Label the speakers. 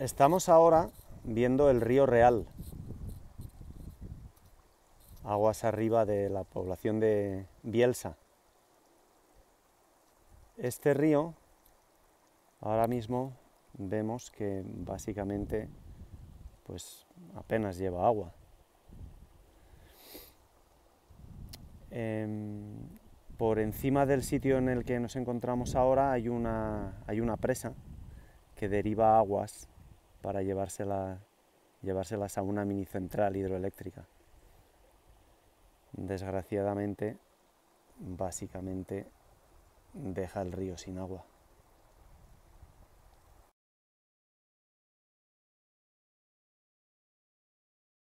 Speaker 1: Estamos ahora viendo el río Real, aguas arriba de la población de Bielsa. Este río, ahora mismo vemos que básicamente pues apenas lleva agua. Em, por encima del sitio en el que nos encontramos ahora hay una, hay una presa que deriva aguas para llevárselas a una mini central hidroeléctrica. Desgraciadamente, básicamente, deja el río sin agua.